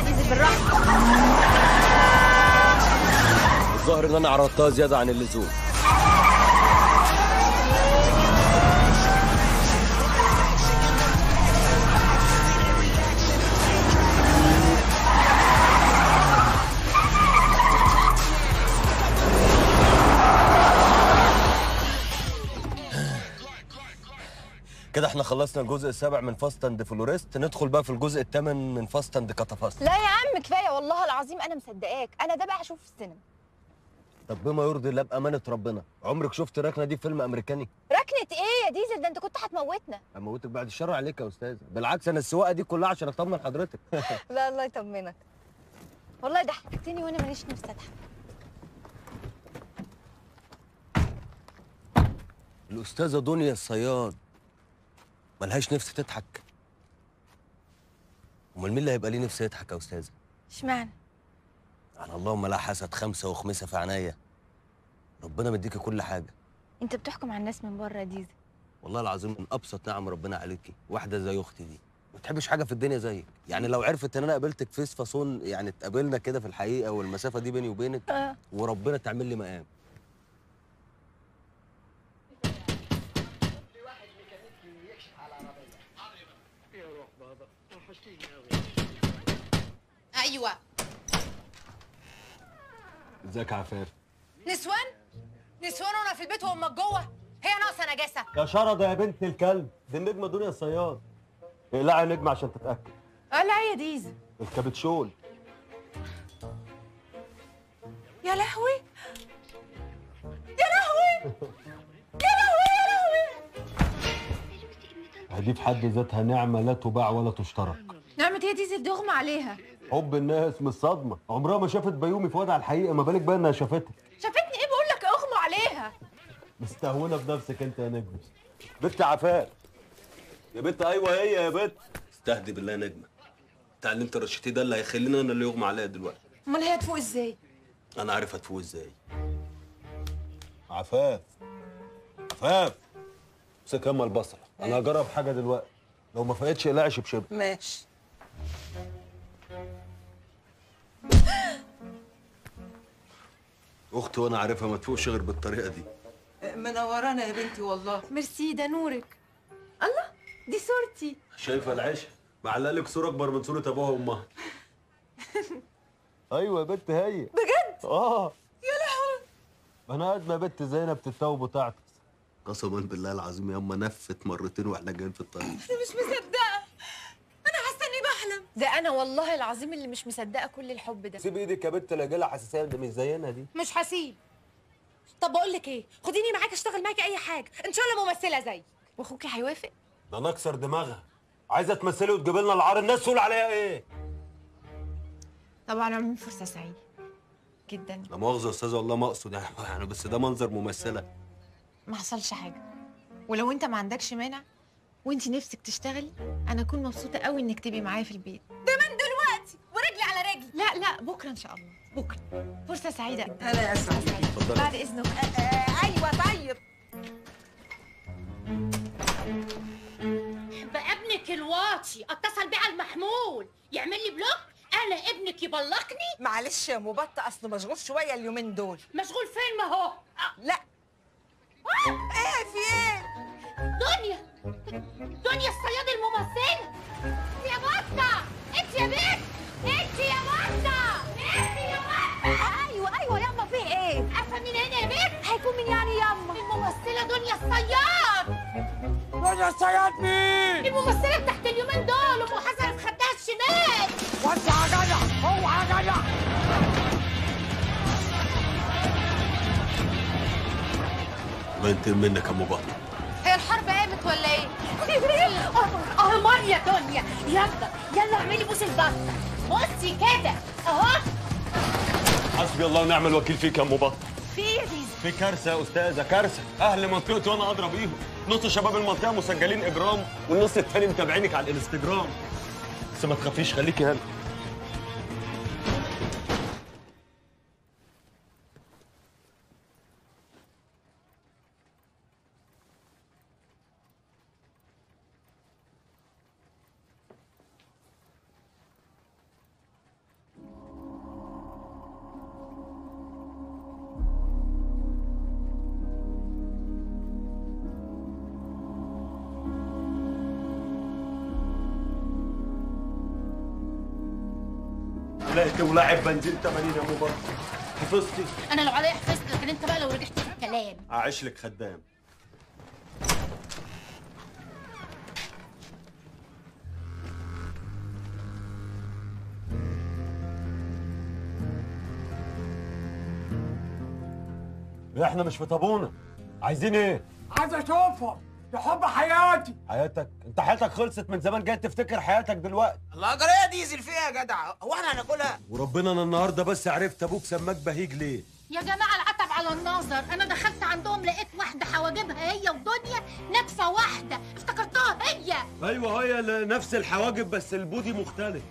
بديزل بالراحه الظاهر ان أنا عرضتها زيادة عن اللزوم. كده إحنا خلصنا الجزء السابع من Fast and Furious ندخل بقى في الجزء الثامن من Fast and Catafast لا يا عم كفاية والله العظيم أنا مصدقاك. أنا ده بقى أشوف في السينما. طب بما يرضي الله بأمانة ربنا عمرك شفت الركنه دي في فيلم أمريكاني؟ ركنه إيه يا ديزل؟ ده أنت كنت هتموتنا. اموتك بعد الشر عليك يا أستاذ بالعكس أنا السواقة دي كلها عشان أطمن حضرتك. لا الله يطمنك. والله ضحكتني وأنا ماليش نفسي أضحك. الأستاذة دنيا الصياد. ملهاش نفس تضحك. أمال مين اللي هيبقى ليه نفس يضحك يا أستاذة؟ اشمعنى؟ على اللهم لا حسد خمسة وخمسة في عينيا. ربنا مديكي كل حاجة. أنت بتحكم على الناس من بره يا ديزل والله العظيم من أبسط نعم ربنا عليكي واحدة زي أختي دي. ما تحبش حاجة في الدنيا زيك. يعني لو عرفت إن أنا قابلتك فيس فاصون يعني اتقابلنا كده في الحقيقة والمسافة دي بيني وبينك آه. وربنا تعمل لي مقام. أيوه. ازيك يا عفاف؟ نسوان؟ نسوان وأنا في البيت وامك جوه. هي ناقصة نجاسة. يا شرده يا بنت الكلب. دي النجمه دنيا الصياد. اقلعي نجمه عشان تتأكد. آه لا يا ديزل الكابتشول يا لهوي. دي في حد ذاتها نعمة لا تباع ولا تشترى نعمة إيه ديزل دغمى عليها. حب الناس من الصدمه عمرها ما شافت بيومي فؤاد على الحقيقة ما بالك بقى إنها شافتها. شافتني إيه؟ بقول لك اغمى عليها. مستهونة بنفسك أنت يا نجم بنت عفاف. يا بنت أيوه هي يا بنت. استهدي بالله يا نجمة. اتعلمت الرشيتي ده اللي هيخليني أنا اللي يغمى عليا دلوقتي. أمال هي تفوق إزاي؟ أنا عارف هتفوق إزاي. عفاف. عفاف. امسك ياما البصرة. أنا هجرب حاجة دلوقتي. لو ما فقتش اقلعي شبشب ماشي. أختي وأنا عارفها ما تفوقش غير بالطريقة دي. منورانا يا بنتي والله. ميرسي ده نورك. الله دي صورتي. شايفة العيشه معلق لك صورة أكبر من صورة أبوها وأمها. أيوه يا بنت هي. بجد؟ آه. يا لهوي. أنا قد ما بنت زينب تتوب وتعطس قسما بالله العظيم ياما نفت مرتين وإحنا جايين في الطريق. أنا مش مصدقة. أنا حاسة إني بحلم. ده أنا والله العظيم اللي مش مصدقة كل الحب ده. سيب إيدك يا بنت لا جالها حساسية ده مش زينا دي. مش هسيب طب بقول لك إيه؟ خديني معاك أشتغل معاكي أي حاجة. إن شاء الله ممثلة زي. وأخوكي هيوافق؟ ده نكسر دماغها. عايزة تمثلي وتجيب لنا العار. الناس تقول عليها إيه؟ طبعا عاملين فرصة سعيدة جدا. لا مؤاخذة يا أستاذة والله ما أقصد يعني. يعني بس ده منظر ممثلة. ما حصلش حاجة. ولو انت ما عندكش مانع وانت نفسك تشتغلي أنا أكون مبسوطة قوي إنك تبقي معايا في البيت. ده من دلوقتي ورجلي على رجلي. لا لا بكرة إن شاء الله. بكرة. فرصة سعيدة. هلا يا سعيد اتفضلي. بعد إذنك. أيوه طيب. بقى ابنك الواطي اتصل بيه على المحمول. يعمل لي بلوك؟ أنا ابنك يبلقني معلش يا مبطة أصله مشغول شوية اليومين دول. مشغول فين ما هو؟ آه، لا إيه في إيه دنيا دنيا الصياد الممثله يا بطه انت يا بنت انت يا بطه انت يا بطه أيوه أيوه ياما في إيه عارفه مين هنا يا بنت هيكون من يعني ياما الممثله دنيا الصياد دنيا الصياد مين الممثله بتاعت ينتقم منك يا ام بطه هي الحرب قامت ولا إيه؟ مال يا دنيا. يلا يلا اعملي بوس البطه بصي كده أهو. حسبي الله ونعم الوكيل فيك يا ام بطه في في كارثة يا أستاذة كارثة. أهل منطقتي وأنا ادرى بيهم. نص شباب المنطقة مسجلين إجرام والنص التاني متابعينك على الإنستجرام. بس ما تخافيش خليكي هنا. لقيت ولاعب بنزين 80 يا مبارك؟ حفظتي؟ أنا لو عليا حفظت لكن أنت بقى لو رجعت في الكلام. أعيش لك خدام. إحنا مش في طابونه عايزين إيه؟ عايز اشوفهم ده حب حياتي. حياتك؟ انت حياتك خلصت من زمان جاي تفتكر حياتك دلوقتي. الله جرايه ديزل فيها يا جدع؟ هو إحنا هناكلها؟ وربنا أنا النهارده بس عرفت أبوك سماك بهيج ليه. يا جماعة العتب على النظر أنا دخلت عندهم لقيت واحدة حواجبها هي ودنيا نفسه واحدة. افتكرتها هي. أيوه هي نفس الحواجب بس البودي مختلف.